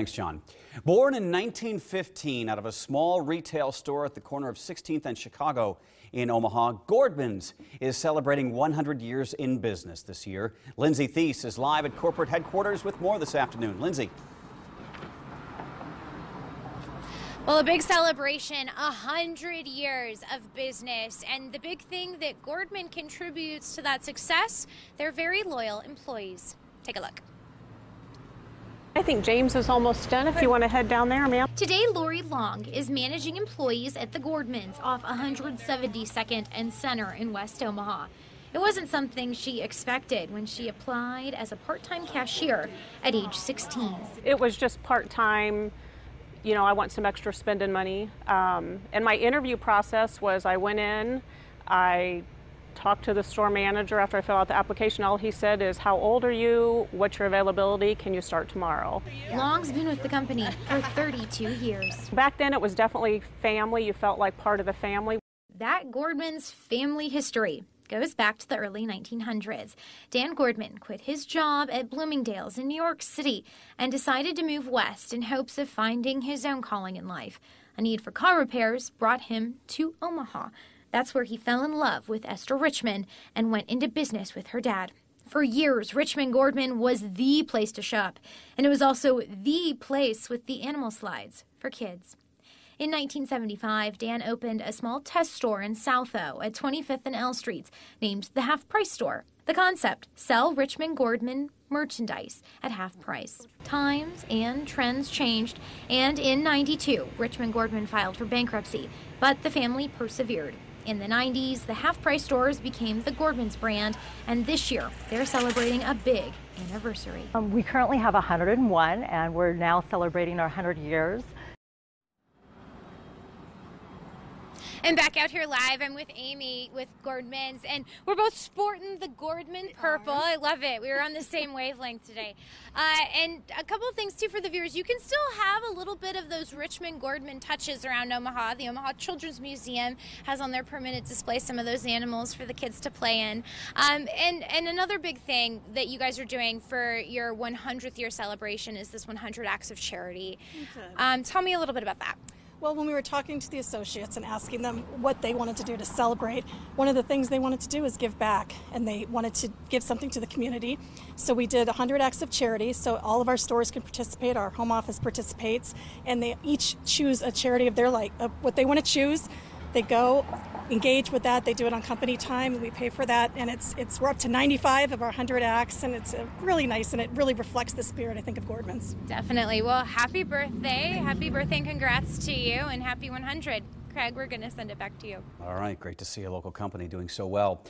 Thanks, John. Born in 1915 out of a small retail store at the corner of 16th and Chicago in Omaha, Gordman's is celebrating 100 years in business this year. Lindsay Thies is live at corporate headquarters with more this afternoon. Lindsay. Well, a big celebration, a hundred years of business, and the big thing that Gordman contributes to that success, they're very loyal employees. Take a look. I think James is almost done if you want to head down there, ma'am. Today, Lori Long is managing employees at the Gordmans off 172nd and Center in West Omaha. It wasn't something she expected when she applied as a part time cashier at age 16. It was just part time. You know, I want some extra spending money. Um, and my interview process was I went in, I talked to the store manager after I filled out the application. All he said is, How old are you? What's your availability? Can you start tomorrow? Long's been with the company for 32 years. Back then, it was definitely family. You felt like part of the family. That Gordman's family history goes back to the early 1900s. Dan Gordman quit his job at Bloomingdale's in New York City and decided to move west in hopes of finding his own calling in life. A need for car repairs brought him to Omaha. That's where he fell in love with Esther Richman and went into business with her dad. For years, Richman Gordman was the place to shop, and it was also the place with the animal slides for kids. In 1975, Dan opened a small test store in South O at 25th and L Streets named the Half Price Store. The concept sell Richman Gordman merchandise at half price. Times and trends changed, and in 92, Richman Gordman filed for bankruptcy, but the family persevered. In the 90s, the half price stores became the Gordman's brand, and this year they're celebrating a big anniversary. Um, we currently have 101, and we're now celebrating our 100 years. And back out here live, I'm with Amy with Gordman's, and we're both sporting the Gordman purple. I love it. We were on the same wavelength today. Uh, and a couple of things, too, for the viewers. You can still have a little bit of those Richman Gordman touches around Omaha. The Omaha Children's Museum has on their permanent display some of those animals for the kids to play in. Um, and, and another big thing that you guys are doing for your 100th year celebration is this 100 Acts of Charity. Um, tell me a little bit about that. Well, when we were talking to the associates and asking them what they wanted to do to celebrate, one of the things they wanted to do is give back, and they wanted to give something to the community. So we did 100 acts of charity, so all of our stores can participate, our home office participates, and they each choose a charity of their like, what they want to choose. They go, engage with that. They do it on company time. We pay for that, and it's it's we're up to 95 of our 100 acts, and it's uh, really nice, and it really reflects the spirit I think of Gordman's. Definitely. Well, happy birthday, happy birthday, and congrats to you, and happy 100. Craig, we're going to send it back to you. All right, great to see a local company doing so well.